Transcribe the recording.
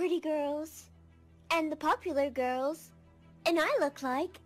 pretty girls and the popular girls, and I look like